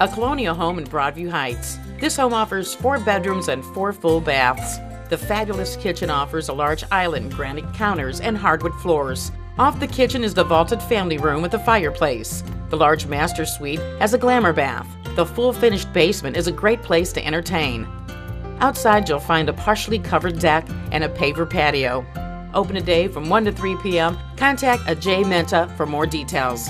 a colonial home in Broadview Heights. This home offers four bedrooms and four full baths. The fabulous kitchen offers a large island, granite counters, and hardwood floors. Off the kitchen is the vaulted family room with a fireplace. The large master suite has a glamour bath. The full finished basement is a great place to entertain. Outside, you'll find a partially covered deck and a paver patio. Open today from 1 to 3 p.m. Contact Ajay Mehta for more details.